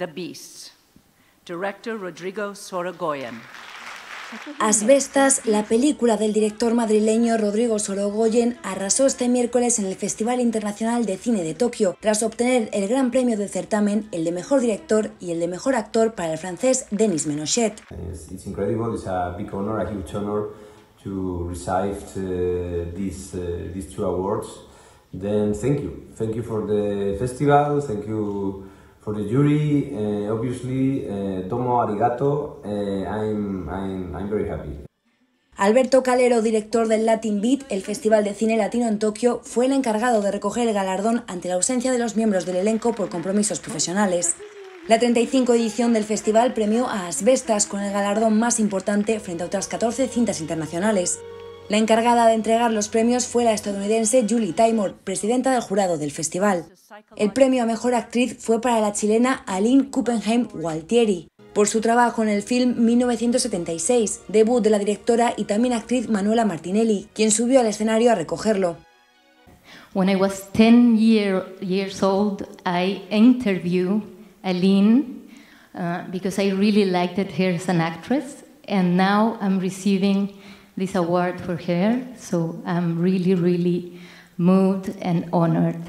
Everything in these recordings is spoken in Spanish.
The Beast, director Rodrigo Sorogoyen. Asbestas, la película del director madrileño Rodrigo Sorogoyen, arrasó este miércoles en el Festival Internacional de Cine de Tokio, tras obtener el gran premio del certamen, el de mejor director y el de mejor actor para el francés Denis Menochet. It's, incredible, it's a big honor, a huge honor to receive uh, these, uh, these two awards. Then thank you, thank you for the festival, thank you for the jury, uh, obviously, tomo arigato, uh, I'm, I'm, I'm very happy. Alberto Calero, director del Latin Beat, el Festival de Cine Latino en Tokio, fue el encargado de recoger el galardón ante la ausencia de los miembros del elenco por compromisos profesionales. La 35 edición del festival premió a Asbestas con el galardón más importante frente a otras 14 cintas internacionales. La encargada de entregar los premios fue la estadounidense Julie Taymor, presidenta del jurado del festival. El premio a mejor actriz fue para la chilena Aline Kuppenheim Gualtieri, por su trabajo en el film 1976, debut de la directora y también actriz Manuela Martinelli, quien subió al escenario a recogerlo. When I was 10 year, years old, I interviewed Aline uh, because I really liked her as an actress, and now I'm receiving this award for her, so I'm really, really moved and honored.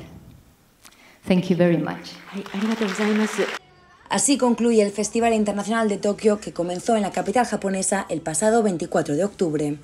Thank you very much. Así concluye el Festival Internacional de Tokio que comenzó en la capital japonesa el pasado 24 de octubre.